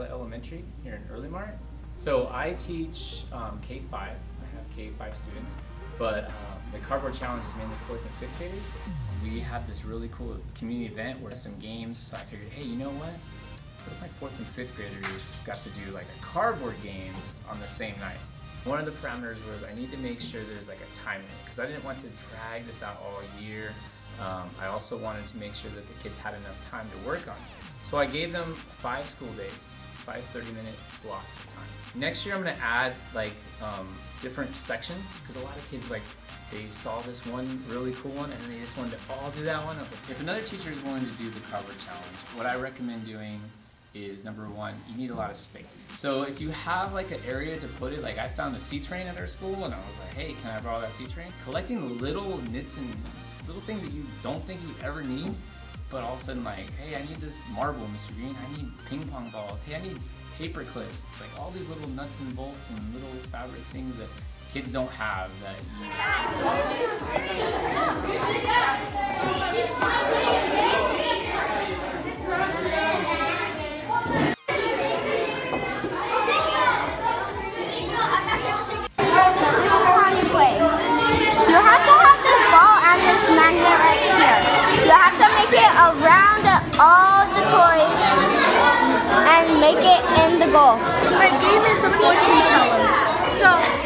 Elementary here in Earlimart. So I teach um, K-5. I have K-5 students, but um, the cardboard challenge is mainly fourth and fifth graders. We have this really cool community event where some games. So I figured, hey, you know what? What if my fourth and fifth graders got to do like a cardboard games on the same night? One of the parameters was I need to make sure there's like a time limit because I didn't want to drag this out all year. Um, I also wanted to make sure that the kids had enough time to work on it. So I gave them five school days, five 30 minute blocks of time. Next year I'm gonna add like um, different sections because a lot of kids like they saw this one really cool one and they just wanted to all do that one. I was like, if another teacher is willing to do the cardboard challenge, what I recommend doing is number one, you need a lot of space. So if you have like an area to put it, like I found a C-train at our school and I was like, hey, can I borrow that C-train? Collecting little nits and little things that you don't think you would ever need, but all of a sudden like, hey, I need this marble, Mr. Green, I need ping pong balls, hey, I need paper clips. It's like all these little nuts and bolts and little fabric things that kids don't have that around all the toys and make it in the goal. The game is the fortune teller. So